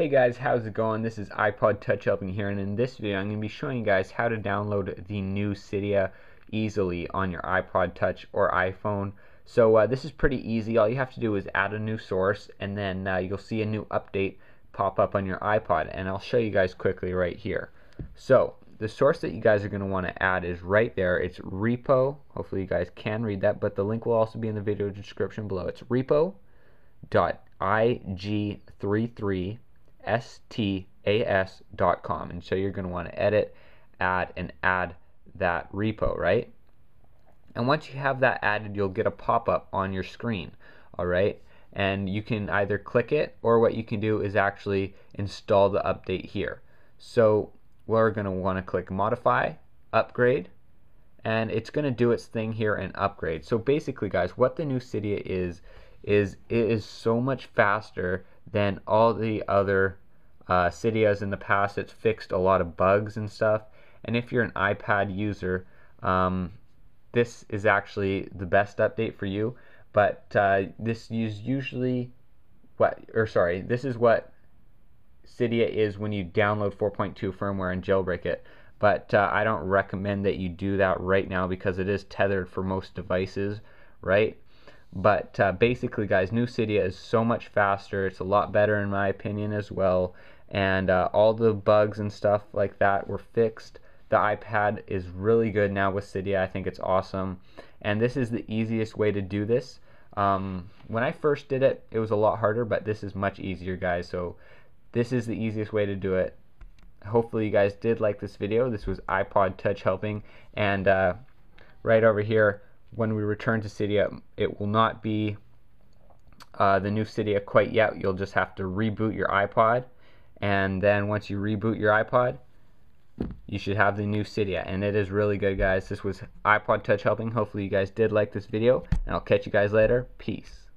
Hey guys, how's it going? This is iPod Touch Helping here, and in this video I'm going to be showing you guys how to download the new Cydia easily on your iPod Touch or iPhone. So uh, this is pretty easy. All you have to do is add a new source, and then uh, you'll see a new update pop up on your iPod, and I'll show you guys quickly right here. So the source that you guys are going to want to add is right there. It's repo. Hopefully you guys can read that, but the link will also be in the video description below. It's repo.ig33 stas.com. And so you're going to want to edit, add, and add that repo, right? And once you have that added, you'll get a pop-up on your screen, all right? And you can either click it, or what you can do is actually install the update here. So we're going to want to click Modify, Upgrade, and it's going to do its thing here and upgrade. So basically, guys, what the new Cydia is, is it is so much faster than all the other uh, Cydias in the past. It's fixed a lot of bugs and stuff. And if you're an iPad user, um, this is actually the best update for you. But uh, this is usually what, or sorry, this is what Cydia is when you download 4.2 firmware and jailbreak it. But uh, I don't recommend that you do that right now because it is tethered for most devices, right? But uh, basically, guys, new Cydia is so much faster. It's a lot better in my opinion as well. And uh, all the bugs and stuff like that were fixed. The iPad is really good now with Cydia. I think it's awesome. And this is the easiest way to do this. Um, when I first did it, it was a lot harder, but this is much easier, guys. So this is the easiest way to do it. Hopefully you guys did like this video. This was iPod Touch helping. And uh, right over here, when we return to Cydia, it will not be uh, the new Cydia quite yet. You'll just have to reboot your iPod, and then once you reboot your iPod, you should have the new Cydia, and it is really good, guys. This was iPod Touch helping. Hopefully, you guys did like this video, and I'll catch you guys later. Peace.